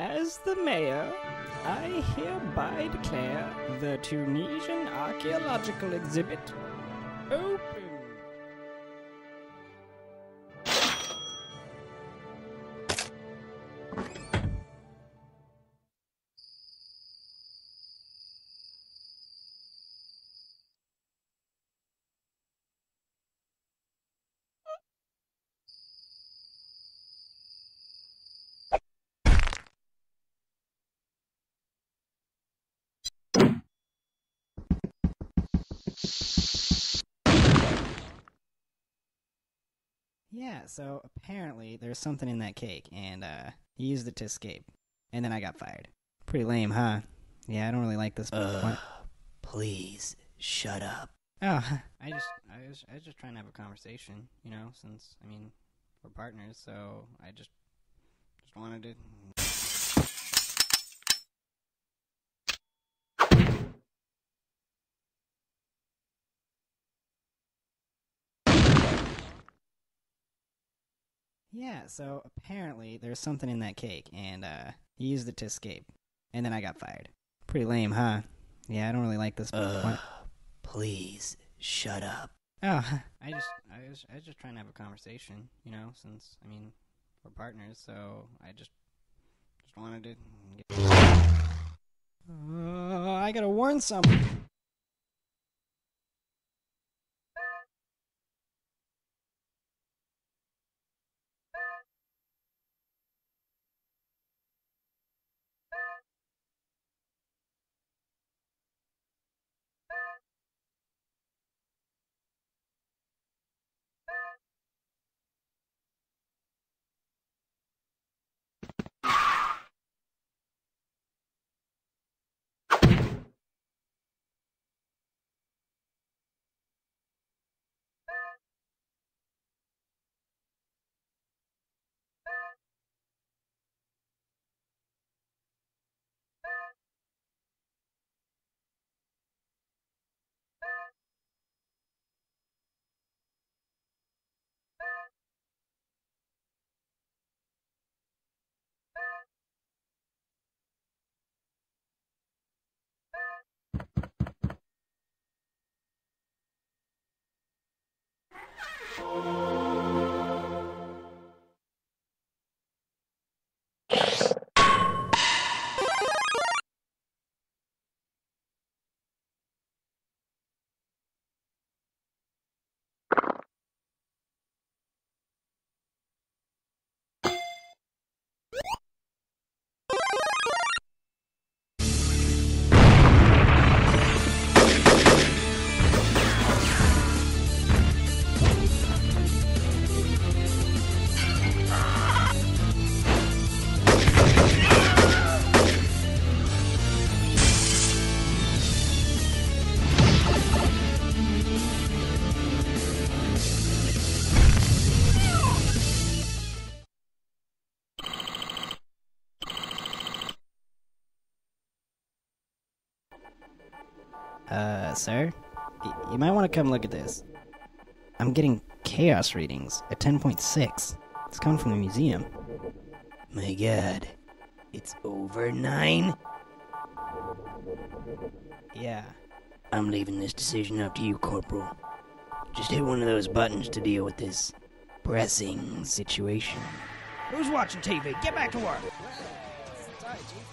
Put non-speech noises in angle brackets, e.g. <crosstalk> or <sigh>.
As the mayor, I hereby declare the Tunisian archaeological exhibit open. Yeah, so apparently there's something in that cake, and uh, he used it to escape. And then I got fired. Pretty lame, huh? Yeah, I don't really like this. Ugh, please, shut up. Oh, <laughs> I just, I was, I was just trying to have a conversation, you know. Since I mean, we're partners, so I just, just wanted to. Yeah, so apparently there's something in that cake, and uh, he used it to escape. And then I got fired. Pretty lame, huh? Yeah, I don't really like this. Ugh, please, shut up. Oh, <laughs> I just, I was, I was just trying to have a conversation, you know. Since I mean, we're partners, so I just, just wanted to. Get... <sighs> Uh, I gotta warn someone. Uh, sir? Y- you might want to come look at this. I'm getting chaos readings at 10.6. It's coming from the museum. My god. It's over nine? Yeah. I'm leaving this decision up to you, Corporal. Just hit one of those buttons to deal with this pressing situation. Who's watching TV? Get back to work! Sorry, Chief.